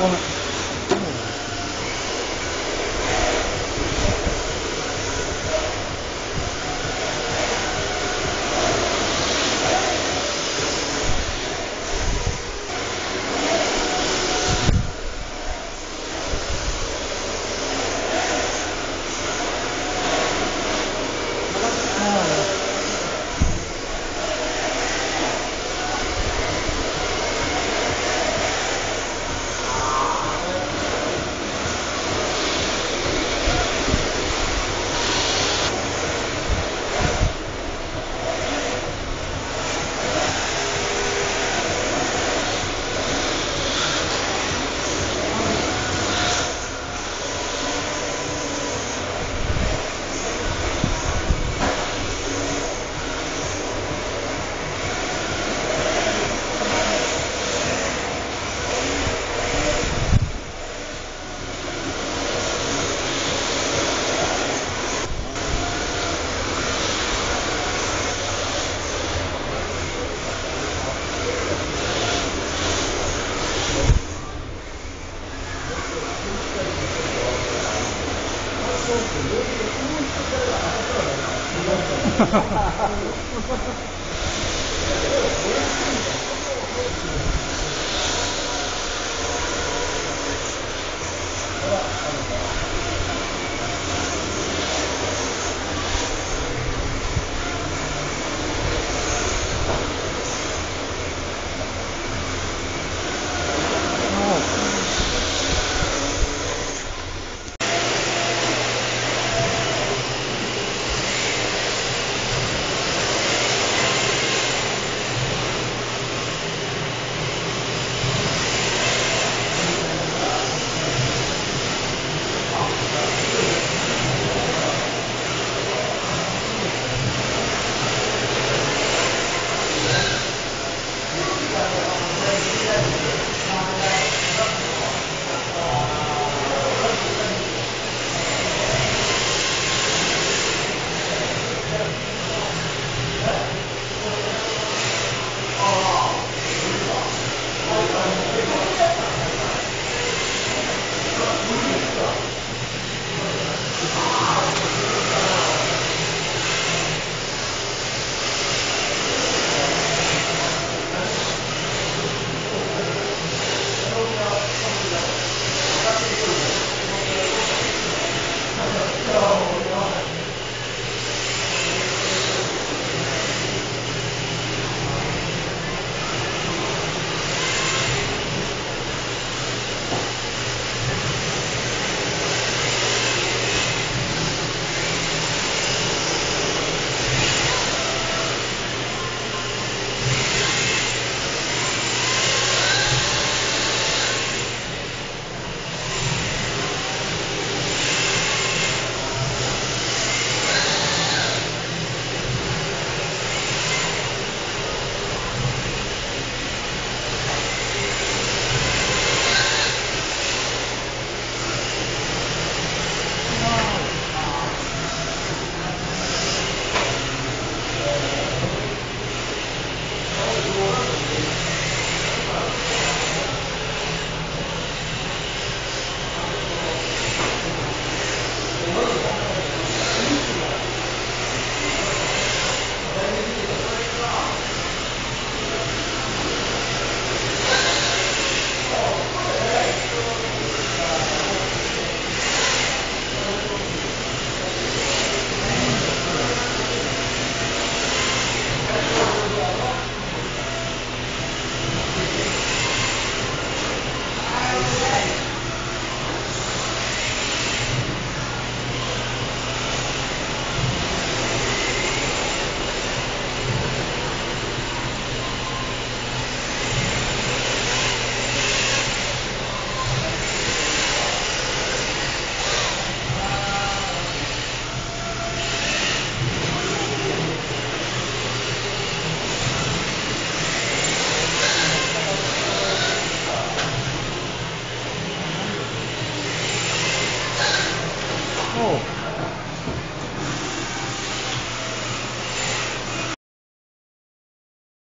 woman. Ha ha ha ha. そ。